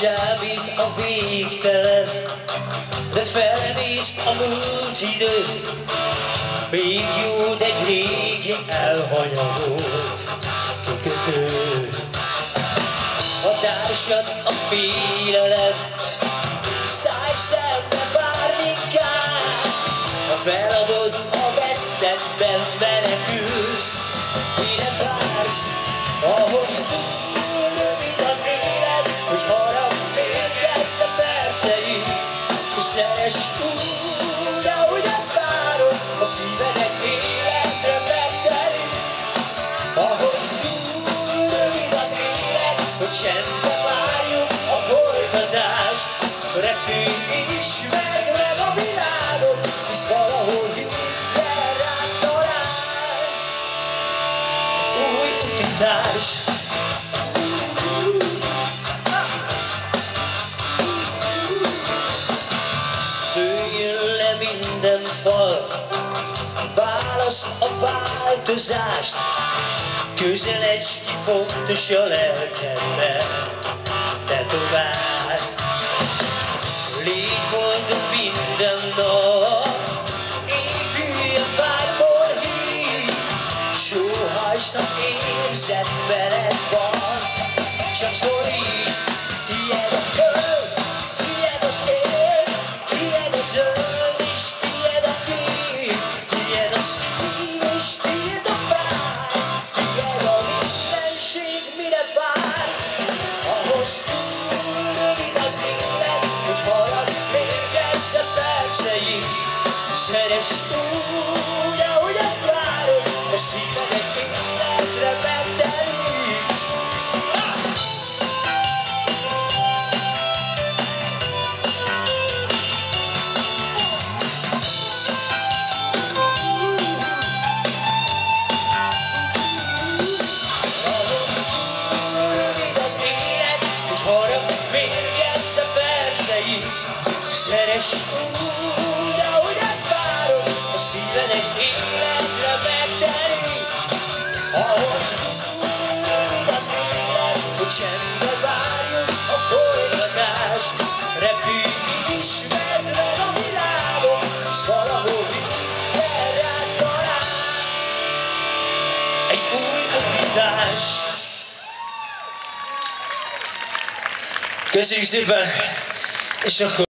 Csábít a végtelen, de felnézd a múlt idő, még jó, egy régi elhanyagolt kikötő. A társad a félelem, szeres úgy, ahogy azt várod, a szívedet életre megtelik, ahhoz túl rövid az élet, hogy csendbe várjuk a folytatást, repülj, ismerd meg a világot, hisz valahol hirtelen rád talál. Új utitárs. Válasz a változást, közeledj ki fontos a lelkedbe, te tovább. Légy boldog minden nap, épüljön bármol hív, sóhajsznak érzed veled perceid, Szeres úgy, ahogy azt várod, a szíved egy életre megtelik. Rövid az Ahhoz rövid az élet, hogy csendbe a folytatást. Repülj, ismerd meg a világot, s valahol rád talál. Egy új utitás. Köszönjük szépen! És akkor